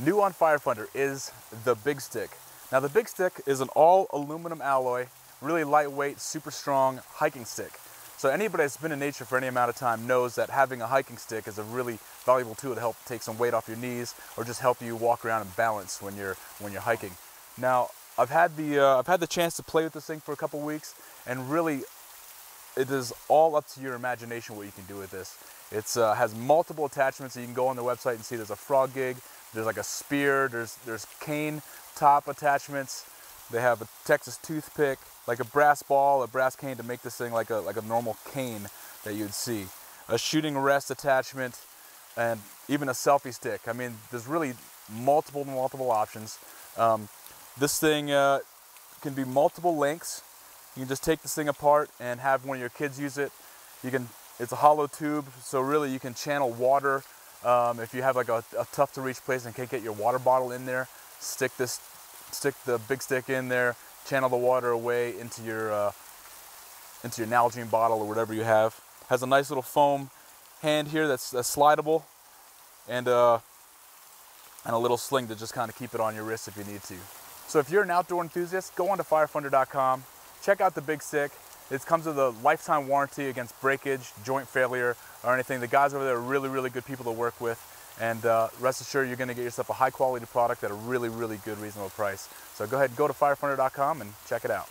New on Firefunder is the Big Stick. Now the Big Stick is an all aluminum alloy, really lightweight, super strong hiking stick. So anybody that's been in nature for any amount of time knows that having a hiking stick is a really valuable tool to help take some weight off your knees or just help you walk around and balance when you're when you're hiking. Now I've had the uh, I've had the chance to play with this thing for a couple weeks and really it is all up to your imagination what you can do with this. It uh, has multiple attachments. You can go on the website and see there's a frog gig, there's like a spear, there's there's cane top attachments. They have a Texas toothpick, like a brass ball, a brass cane to make this thing like a like a normal cane that you'd see. A shooting rest attachment, and even a selfie stick. I mean, there's really multiple multiple options. Um, this thing uh, can be multiple lengths. You can just take this thing apart and have one of your kids use it. You can. It's a hollow tube, so really you can channel water. Um, if you have like a, a tough to reach place and can't get your water bottle in there, stick this, stick the big stick in there, channel the water away into your uh, into your Nalgene bottle or whatever you have. Has a nice little foam hand here that's, that's slidable, and uh, and a little sling to just kind of keep it on your wrist if you need to. So if you're an outdoor enthusiast, go on to firefunder.com, check out the big stick. It comes with a lifetime warranty against breakage, joint failure, or anything. The guys over there are really, really good people to work with. And uh, rest assured, you're going to get yourself a high quality product at a really, really good, reasonable price. So go ahead and go to firefunder.com and check it out.